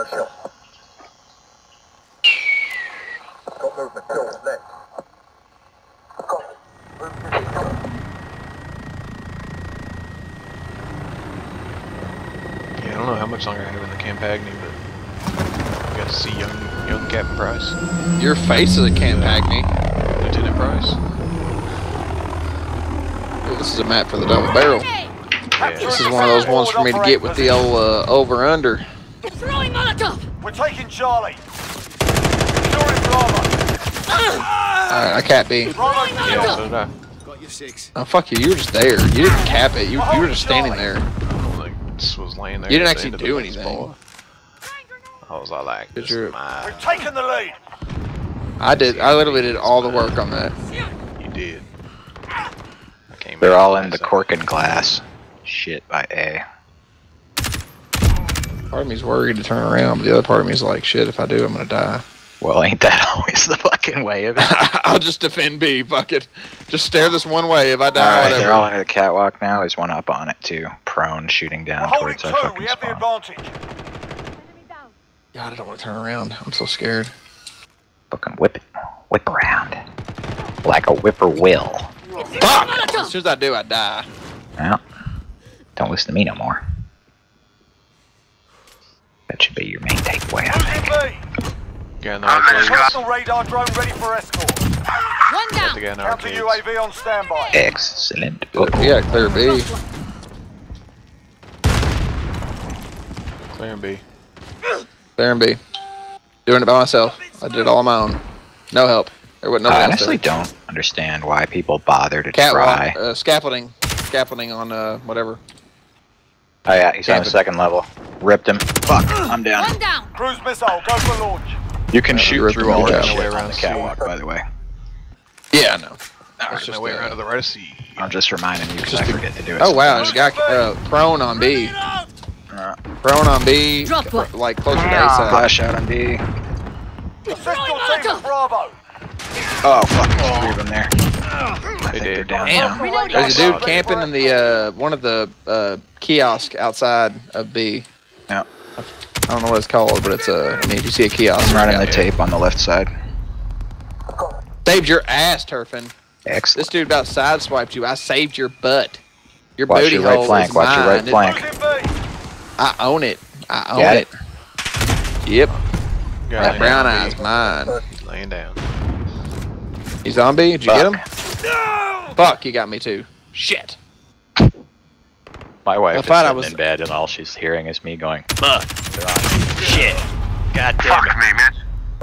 No shot. Got movement. Kill left. Got it. Move to the top. Yeah, I don't know how much longer I have in the Campagny, but I got to see young young Captain Price, Your face is a Campagny. Lieutenant Price. Ooh, This is a map for the double barrel. Yeah, This is one of those ones for me to get with the old uh, over under. Throwing Molotov! We're taking Charlie. Securing Bravo. Alright, I can't be. Bravo yeah, so did I. Got your six. Oh fuck you! You were just there. You didn't cap it. You, you were just standing there. I like just was laying there. You didn't actually end of the do anything. ball. I was all like, Did this you- is mine. We've taken the lead. I did. I literally did all the work on that. You did. I came They're all in the cork and glass. Shit by A. Part of me's worried to turn around, but the other part of me's like, shit. If I do, I'm gonna die. Well, ain't that always the fucking way of it? I'll just defend B. Fuck it. Just stare this one way. If I die, Alright, whatever. they're all under the catwalk now. There's one up on it too. Prone, shooting We're down holding towards our two. fucking We have the advantage. God, I don't want to turn around. I'm so scared. Fucking whip it. Whip around. Like a whippoorwill. Fuck! As soon as I do, I die. Well, don't listen to me no more. That should be your main takeaway, I think. Moving B. Guy in the arcades. Personal radar drone ready for escort. One down! guy in the Counter. UAV on standby. Excellent. Oh, Yeah, clear B. Clear B. Clear B. Doing it by myself. I did it all on my own. No help. There wasn't nobody I honestly there. don't understand why people bother to Catwalk, try. uh, scaffolding, scaffolding on uh whatever. Oh yeah, he's on the second level. Ripped him. Fuck, I'm down. One down! Cruise missile. Go for launch. You can Yeah, shoot through all down. that No way shit on around the catwalk, by the way. Yeah, I know. Alright, just, no way uh, around to the right of C. I'm just reminding you because Just I a- forget to do it. Oh wow, there's sometimes. a guy uh, prone on B. Uh, Prone on B. Drop one. Like closer to A side. Flash out on B. Assist your team at Bravo. Oh fuck, there's three of them there. I think did. they're down Damn. There's a dude camping in the uh one of the uh kiosk outside of B. Yeah. I don't know what it's called, but it's a. I mean, if you see a kiosk, I'm running the yeah. tape on the left side. Saved your ass, Turfin. Excellent. This dude about sideswiped you. I saved your butt. Your Watch booty your right hole flank, is watch your right flank. I own it. I own Got it. it. Yep. Guy That brown down eye's mine. He's laying down. He's on B. Did you get him? No! Fuck, you got me too. Shit. My wife I is thought I was- in bed and all she's hearing is me going, "Fuck, shit, god damn it, me, man.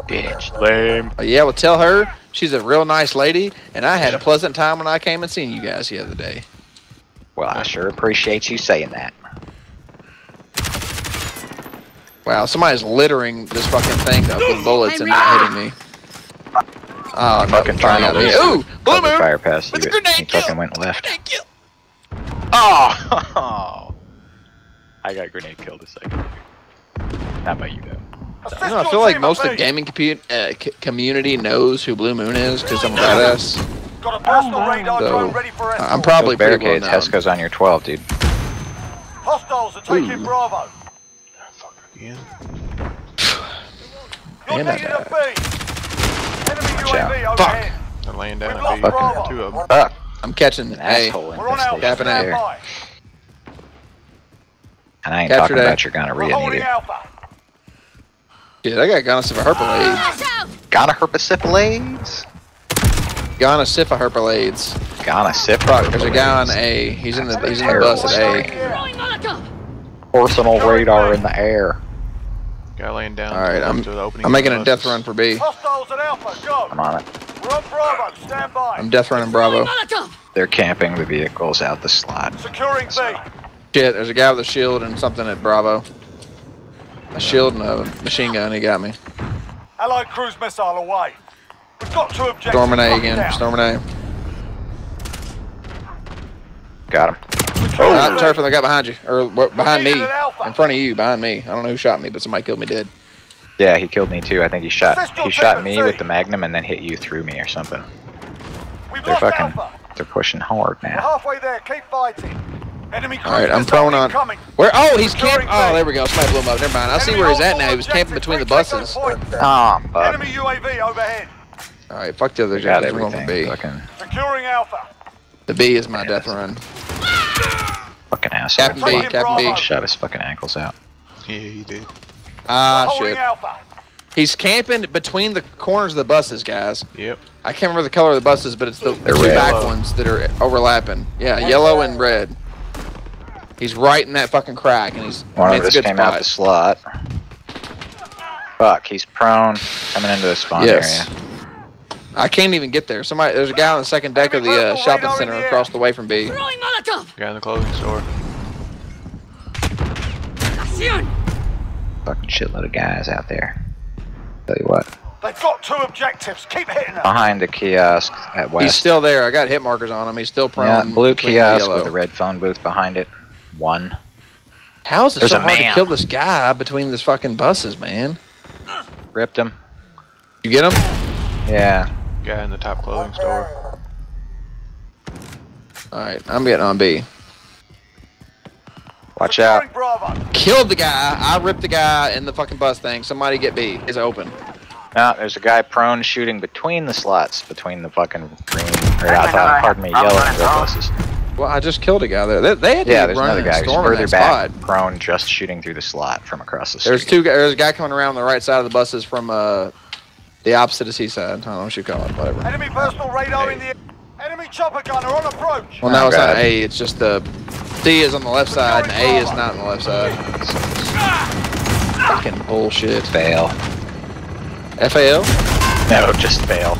bitch, lame." Uh, yeah, well, tell her she's a real nice lady, and I had a pleasant time when I came and seen you guys the other day. Well, I sure appreciate you saying that. Wow, somebody's littering this fucking thing up with bullets and not hitting me. Oh, no, Fucking trying to lose. Ooh, blue moon. fire past With you. a grenade kill. fucking went left. Thank you. Oh, I got grenade killed a second. ago. How about you, though? Assist You know, I feel like most of the gaming compu- uh, c- community knows who Blue Moon is because I'm a badass. Got a personal radar So, drone ready for escort. I'm probably Those pretty well barricades, known. Hesco's on your 12, dude. Hostiles are taking Ooh. Bravo. Fuck again. You're And I needed at B. Enemy Watch out. Fuck. overhead. They're laying down We've at lost Two of them. Fuck, I'm catching an A. asshole We're on infestation Alpha. A. And I ain't Captured talking A. about your We're gonorrhea holding neither. Alpha. Shit, I got gonosypha herpelades. Watch out! Gonoherpesipilades? Gonosypha herpelades. Gonosyphilis. There's a guy on A. He's in the he's in the bus at A. Throwing Molotov! Personal radar in the air. Guy laying down. All right, I'm to the opening I'm making a death run for B. Hostiles at Alpha. Go. I'm on it. We're on Bravo. Stand by. I'm death running Bravo. Molotov! They're camping the vehicles out the slot. Securing B. Shit, there's a guy with a shield and something at Bravo. A shield and a machine gun. He got me. Allied cruise missile away. We've got two objectives. Storming A locked again. down. Storming A. Got him. Securing Oh, B. Turfin, they got behind you. Or what, behind me. Located at Alpha. In front of you, behind me. I don't know who shot me, but somebody killed me dead. Yeah, he killed me too. I think he shot he shot me at with the magnum and then hit you through me or something. We've They're fucking Alpha. They're pushing hard We're now. halfway there. Keep fighting. Enemy All right, I'm throwing on. incoming. Where? Oh, he's Securing camping. Oh, there we go. Somebody blew him up. Never mind. I see where he's at now. He was camping between the buses. point. Oh, fuck. Enemy UAV overhead. All right, fuck the other We got guys. We're going for. B. Fucking, Securing Alpha. The B is my Yeah, death run. fucking asshole. Captain B, Taking Captain B. Shot his fucking ankles out. Yeah, he did. Ah, Holding shit. Alpha. He's camping between the corners of the buses, guys. Yep. I can't remember the color of the buses, but it's the, the two red. back ones that are overlapping. Yeah, yellow and red. He's right in that fucking crack, and he's. One of it's us a good came out the slot. Fuck, he's prone, coming into the spawn Yes. area. I can't even get there. Somebody, there's a guy on the second deck of the uh, shopping center across the way from B. Throwing Molotov! Guy in the clothing store. Fucking shitload of guys out there. Tell you what. They've got two objectives. Keep hitting them. Behind the kiosk at west. He's still there. I got hit markers on him. He's still prone. yeah, blue kiosk with a red phone booth behind it. One. How is it There's so a hard man. to kill this guy between these fucking buses, man? Ripped him. You get him? Yeah. Guy in the top clothing store. All right, I'm getting on B. Watch out. Killed the guy. I ripped the guy in the fucking bus thing. Somebody get B. It's open. No, there's a guy prone shooting between the slots, between the fucking green, or I thought, pardon me, yellow and red buses. Well, I just killed a guy there. They, they had to Yeah, be there's running another and guy who's storming further back, spot. prone, just shooting through the slot from across the street. There's two. There's a guy coming around the right side of the buses from uh, the opposite of Seaside. I don't know what you call it. Whatever. Enemy personal radar in the Enemy chopper gunner on approach. Well, now it's not God. A. It's just the D is on the left side and A is not on the left side. Fucking bullshit. Fail. FAL. No, just fail.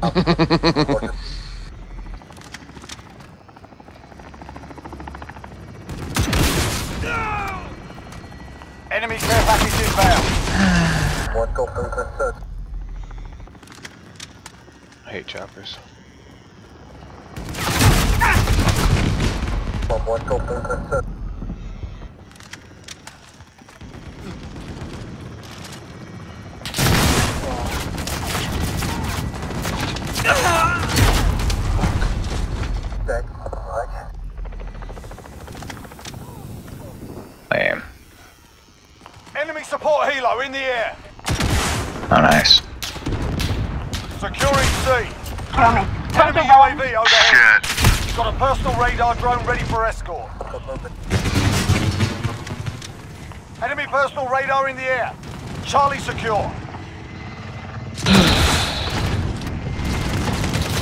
Enemy care package inbound. One go movement search. I hate choppers. From one go movement search. Deck. Right. Lame. Enemy support helo in the air. Oh, nice. Securing C. Enemy UAV overhead. Got a personal radar drone ready for escort. Enemy personal radar in the air. Charlie secure.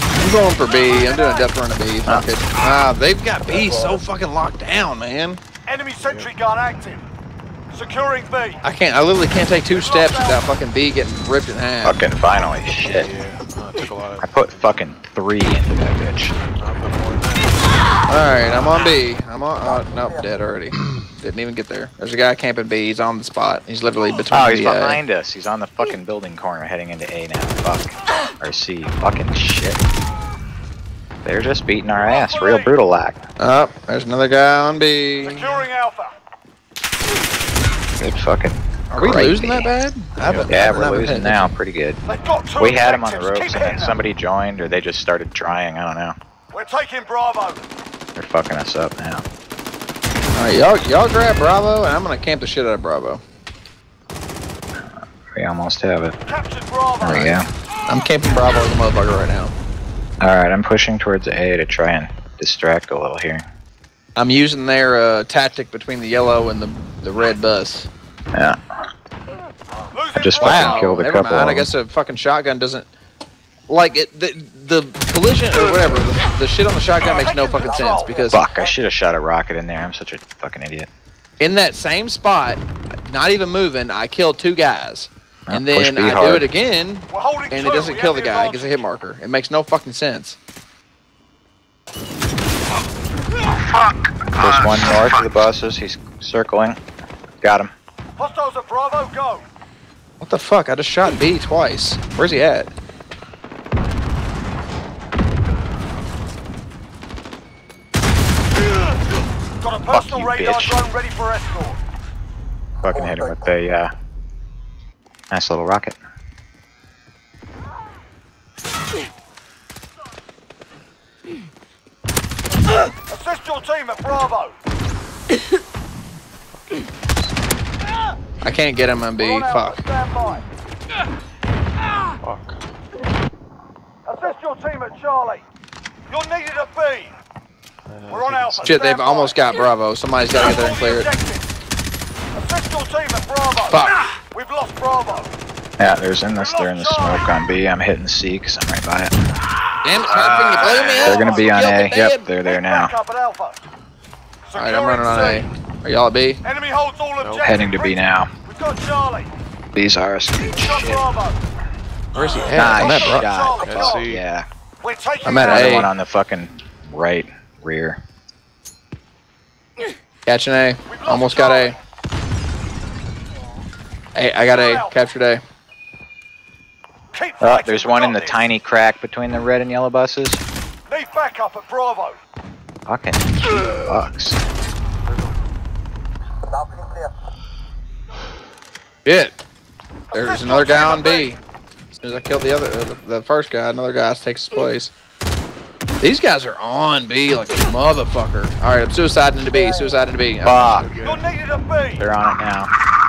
I'm going for B. I'm doing a death run to B. Fuck it. Ah, they've got B so fucking locked down, man. Enemy sentry gun active. Securing B. I can't. I literally can't take two steps without fucking B getting ripped in half. Fucking finally. Shit. Yeah, uh, took a lot I put fucking three into that bitch. I put more than that. All right, I'm on B. I'm on. Oh, nope, dead already. Didn't even get there. There's a guy camping B. He's on the spot. He's literally between Oh, he's the. uh, behind us. He's on the fucking building corner heading into A now. Fuck. Or C. Fucking shit. They're just beating our ass. Real brutal lack. Oh, there's another guy on B. Securing Alpha. Good fucking. Are we losing B. that bad? I haven't- Yeah, I've we're been losing paying now. Pretty good. They've got two We had him on the ropes and then somebody joined or they just started trying. I don't know. We're taking Bravo. They're fucking us up now. All right, y'all, y'all grab Bravo, and I'm gonna camp the shit out of Bravo. We almost have it. Captured Bravo. There we go. I'm camping Bravo as a motherfucker right now. Alright, I'm pushing towards A to try and distract a little here. I'm using their uh, tactic between the yellow and the the red bus. Yeah. I just Bravo. fucking killed a never couple mind. of I guess a fucking shotgun doesn't. Like it, the the collision or whatever. The, the shit on the shotgun makes no fucking sense because Fuck, I should have shot a rocket in there. I'm such a fucking idiot. in that same spot, not even moving, I killed two guys, and Push then B I do it again, and it doesn't We kill the guy. It gets a hit marker. It makes no fucking sense. There's one north of the buses. He's circling. Got him. Hostiles at Bravo, go. What the fuck? I just shot B twice. Where's he at? Got a Fuck personal you, radar bitch. drone ready for escort. Fucking hit him with a uh, nice little rocket. Assist your team at Bravo. I can't get him on B. We're on Alpha. Fuck. Fuck. Assist your team at Charlie. You're needed at B. We're on Alpha. Shit, they've stand by. almost got Bravo. Somebody's gotta get there and clear it. Assist your team at Bravo. Fuck. We've lost Bravo. Yeah, there's in this. They're in the smoke on B. I'm hitting C because I'm right by it. Damn it, Sharpie, you blew me up. They're gonna be on A. Yep, they're there now. back up at Alpha. Alright, I'm running on A. Are y'all at B? C. Enemy holds all objectives. Heading to B now. We've got Charlie. B's ours. We've got Bravo. Where's he at? I'm at Nice shot. Yeah. We're taking I'm at A. one on the fucking right rear. Catching A. Almost got A. Hey, I got A. Captured A. Oh, there's one in the tiny crack between the red and yellow buses. Need backup at Bravo. Fucking bucks. Balcony clear. Shit. There's another guy on B. As soon as I killed the other, the first guy, another guy takes his place. These guys are on B like a motherfucker. All right, I'm suiciding into B. Suiciding into B. Fuck. You're needed at B. They're on it now.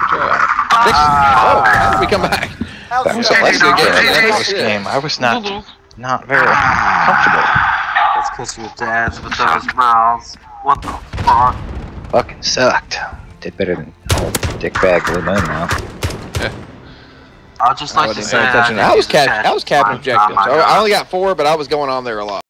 Oh, how did we come back? That was a enemy? lesson good game. game. This game, I was not not very comfortable. That's because you dance with those mouths. What the fuck? Fucking sucked. Did better than old dickbag Blue Moon now. I'd just I like to wasn't say. I, I was cap- cap- I was capping objectives. I I only got four, but I was going on there a lot.